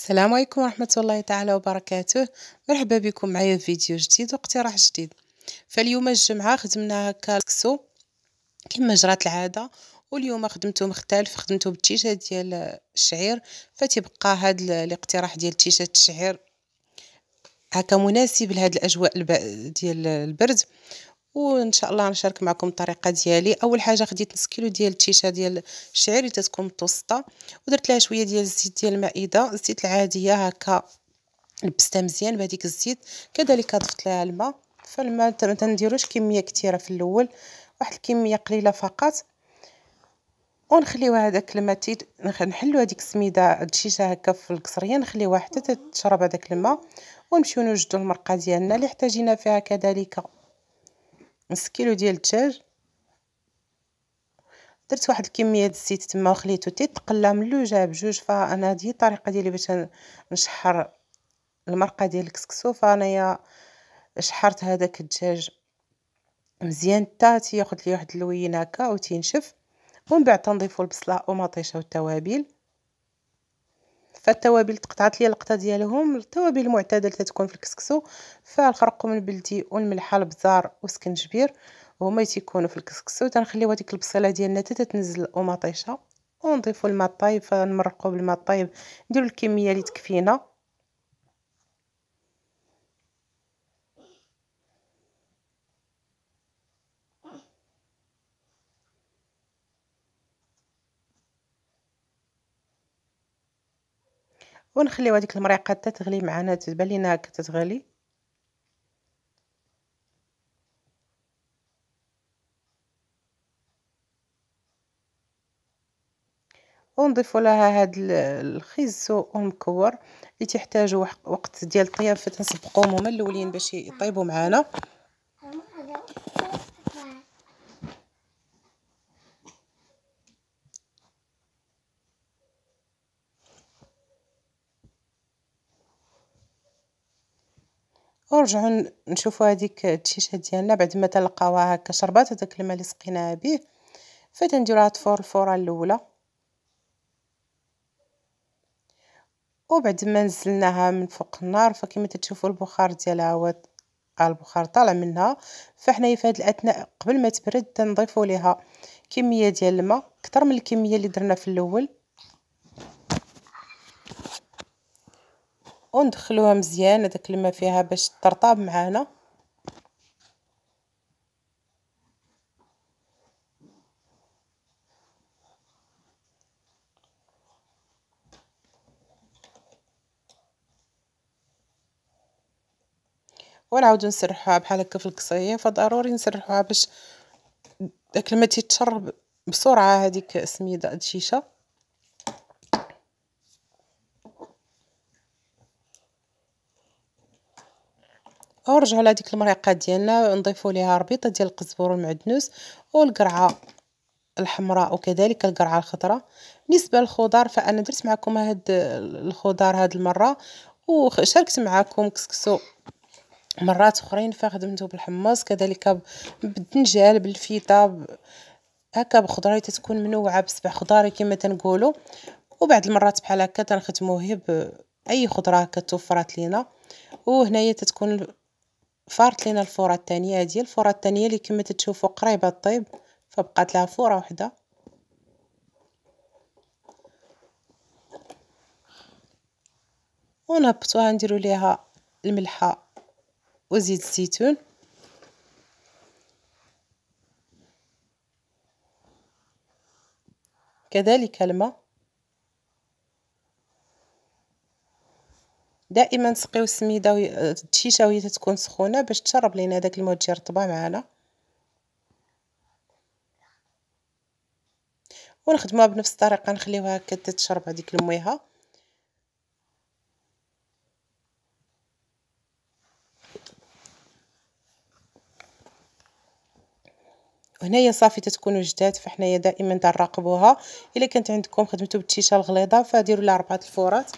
السلام عليكم ورحمة الله تعالى وبركاته. مرحبا بكم معايا في فيديو جديد واقتراح جديد. فاليوم الجمعة خدمنا هكا الكسو كما جرات العادة واليوم خدمته مختلف خدمته بالتيشيرت ديال الشعير. فتيبقى هاد الاقتراح ديال التيشيرت الشعير هكا مناسب لهاد الأجواء ديال البرد. وإن شاء الله نشارك معكم الطريقة ديالي. أول حاجة خديت نص كيلو ديال التيشه ديال الشعير اللي تتكون متوسطه ودرت لها شوية ديال الزيت ديال المائدة. الزيت العادية هكا لبستها مزيان بهذيك الزيت. كذلك ضفت لها الماء. فالماء ما تنديروش كمية كثيره في الأول واحد الكمية قليلة فقط. ونخليو هذاك الماء نحلو هذيك السميدة الشيشه هكا في القصرية نخليوها حتى تشرب هذاك الماء. ونمشيو نوجدو المرقة ديالنا اللي احتاجينا فيها كذلك. نص كيلو ديال الدجاج درت واحد الكمية د الزيت تما وخليته تيتقلى من لوجه بجوج فانا هذه الطريقة ديالي باش نشحر المرقة ديال الكسكسو. فانايا شحرت هذاك الدجاج مزيان. حتى تياخذ لي واحد اللوين هكا وتينشف ومن بعد تنضيفوا البصلة ومطيشه والتوابل. فالتوابل تقطعت لي اللقطه ديالهم التوابل المعتاده تتكون في الكسكسو فالخرقوم البلدي والملحة البزار والسكنجبير هما تيكونوا في الكسكسو. تنخليو هذيك البصيله ديالنا حتى تنزل ومطيشة ونضيفوا الماء الطايب فنمرقوا بالماء الطايب نديروا الكمية اللي تكفينا. ونخليو هذيك المريقة حتى تغلي معنا تبان لينا هكا تتغلي. ونضيفوا لها هاد الخيزو المكور اللي تحتاجوا وقت ديال الطياب فتنسبقوهم هما الأولين باش يطيبوا معنا ونرجعو نشوفو هذيك التيشه ديالنا بعد ما تلقاوها هكا شربات هذاك الماء اللي سقيناها به فتنديروها تفور الفورة الأولى. وبعد ما نزلناها من فوق النار فكما تشوفوا البخار ديالها هو البخار طالع منها. فحنايا في هذا الأثناء قبل ما تبرد تنضيفوا ليها كمية ديال الماء أكثر من الكمية اللي درنا في الأول. وندخلوها مزيان هذاك الماء فيها باش ترطاب معانا. ونعاودو نسرحوها بحال هكا في القصريه فضروري نسرحوها باش داك الماء تيتشرب بسرعة هذيك السميده الشيشة. ونرجعوا لهاديك المريقة ديالنا نضيفوا ليها ربيطة ديال القزبر والمعدنوس والقرعة الحمراء وكذلك القرعة الخضراء. بالنسبة للخضار فأنا درت معكم هاد الخضار هاد المرة وشاركت معكم كسكسو مرات أخرين فخدمته بالحمص كذلك بالدنجال بالفيتا هكا بخضرة تتكون منوعة بسبع خضاري كما تنقولوا وبعد المرات بحال هكا تنخدموه بأي خضرة هكا توفرات لينا. وهنايا تتكون فارت لينا الفوره الثانية هذه الفوره الثانية اللي كما تشوفوا قريبة طيب فبقات لها فوره واحدة ونهبطوها نديرو ليها الملحة وزيت الزيتون. كذلك الماء. دائما نسقيو السميده الشيشه وهي تكون سخونة باش تشرب لينا داك الماء تجي رطبه معنا ونخدموها بنفس الطريقة نخليوها هكا تتشرب هذيك الميها وهنايا صافي تتكونوا جداد فحنايا دائما تنراقبوها. إلا كانت عندكم خدمتو بالتيشه الغليظة فديروا لها أربعة الفورات.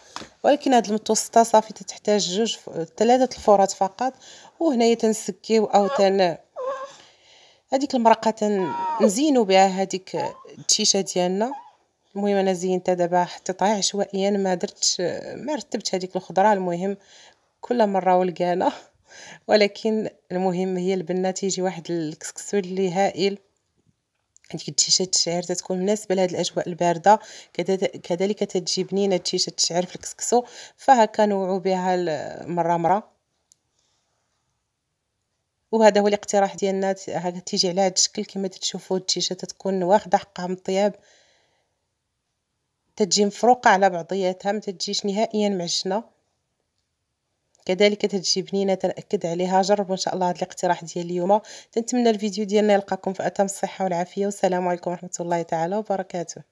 ولكن هاد المتوسطة صافي تحتاج جوج ثلاثة الفورات فقط. وهنايا تنسكيو أو تن هذيك المرقة تنزينوا بها هذيك التيشه ديالنا. المهم أنا زينتها دابا حطيتها عشوائيا ما درتش ما رتبتش هذيك الخضرة. المهم كل مرة ولقانه ولكن المهم هي البنة تيجي واحد الكسكسو اللي هائل هذيك التيشة الشعير تتكون مناسبة لهاد الأجواء الباردة. كذلك تتجي بنينة تيشة الشعير في الكسكسو. فهكا نوعو بها مرة مرة. وهذا هو الاقتراح ديالنا هكا تيجي على هاد الشكل كما تشوفوا التيشة تتكون واخدة حقها من الطياب. تتجي مفروقة على بعضياتها. ما تتجيش نهائيا معجنة كذلك تتجي بنينة تنأكد عليها جربوا إن شاء الله هذا الاقتراح ديال اليوم. تنتمنى الفيديو ديالنا يلقاكم في أتم الصحة والعافية والسلام عليكم ورحمة الله تعالى وبركاته.